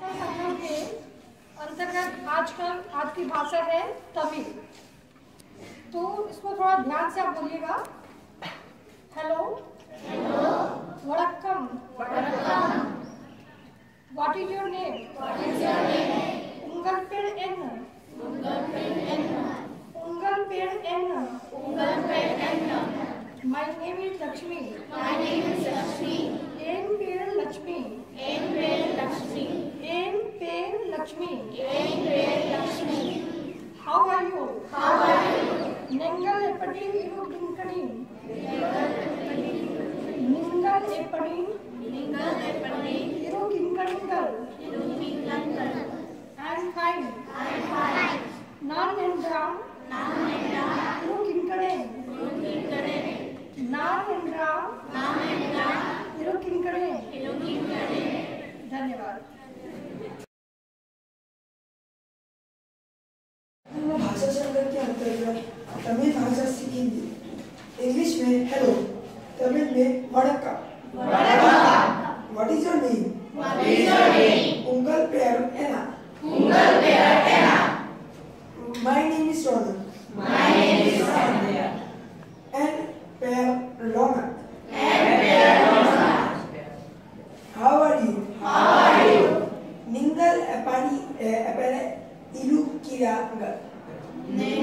भाषा संगम के अंतर्गत आज का आज की भाषा है तमिल। तो इसको थोड़ा ध्यान से आप बोलिएगा। Hello. Vanakkam. What is your name is name उंगल पेड़ एन। उंगल पेड़ एन। उंगल पेड़ एन उंगल पेड़ एन My name is Lakshmi. My name is Lakshmi. एन पेड़ लक्ष्मी एन पेड़ लक्ष्मी एन पेड़ लक्ष्मी एन पेड़ Lakshmi How are you? How are you? Nengal epadi iru dinkani. Ningal epadi. Ningal epadi. Iru kinkaningal. Iru kinkaningal. I'm fine. I'm fine. நான் என்றான் நான் என்றான் இரு கிங்கடே இரு கிங்கடே நான் என்றான் நான் என்றான் இரு கிங்கடே இரு கிங்கடे धन्यवाद भाषा संगत के अंतर्गत तमिल में vanakkam what is your name what is your name उंगल पेर एना उंगल पेर एना my name is Ronan my name is Sandhya and pear Lona and pear Lona how are you how are you நீங்கள் அப்பனி அப்பன இலு கிராங்க நீங்கள்